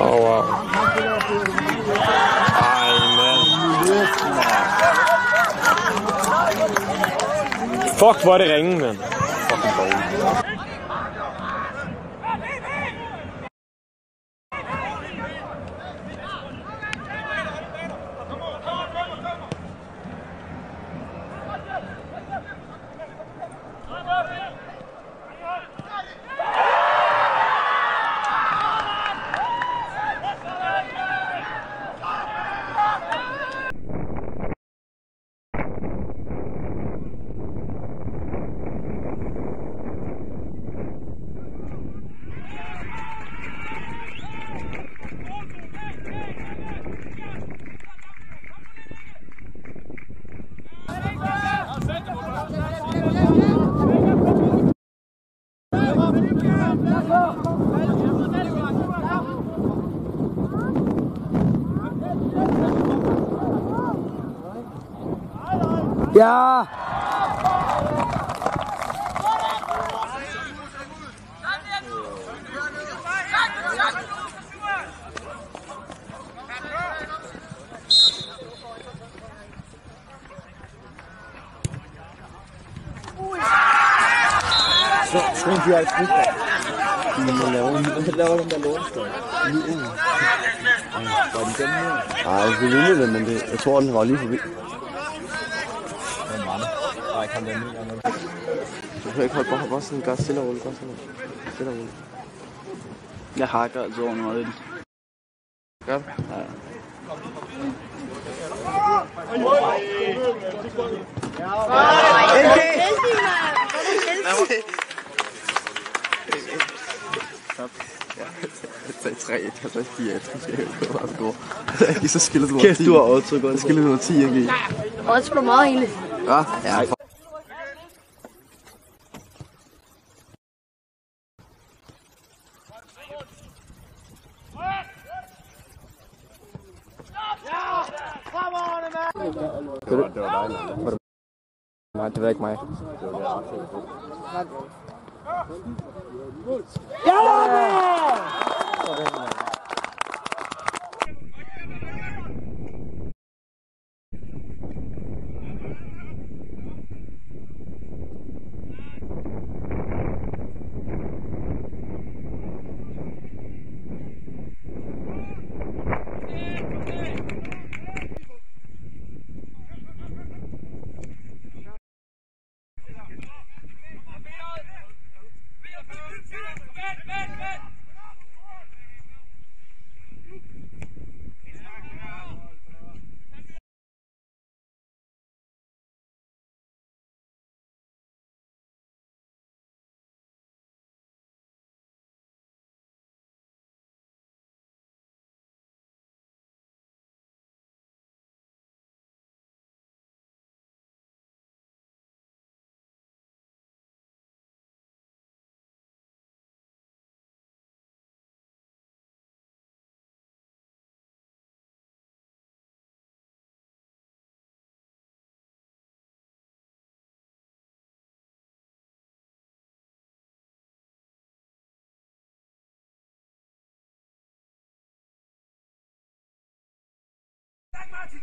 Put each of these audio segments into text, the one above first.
Oh, wow. Ej, mand. Fuck, hvor er det ringe, mand. Fucking dårligt. Ja! Så skulle de have et frispark. De må lave en og så laver den der lånestøj. Lyden. Var de dem her? Nej, vi vindede det, men det, jeg tror, den var lige forbi. Hvem var det? Nej, kom den lige gang. Du kan ikke holde bare, bare sådan, gør stille og roligt, gør roligt. Stille og roligt. Jeg hakker altså over noget lidt. Gør det? Ja. Tager 3 jeg tager 4 jeg tager 4 det var score. Ikke så skiller du over 10. Kæft, du har også godt. Så skiller du over 10, ikke? Odds på meget egentlig. Ja, ja. for- Nej, det var ikke mig. やろうね pragmatic.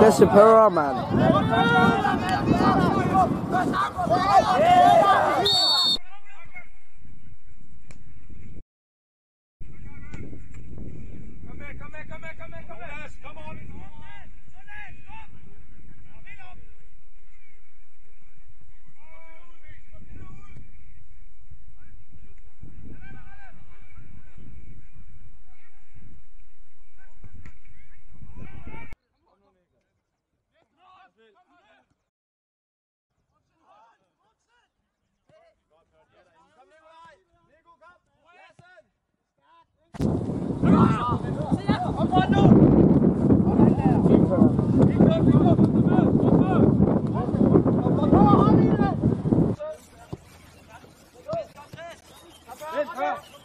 That's your man. selv. Kom, kom, kom. Nico, kom! Lassen! Kom foran nu! Kom der!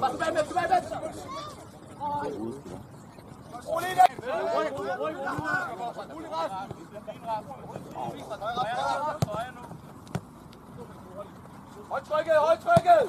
Pak bij met, pak bij met! Hold trykket, hold trykket!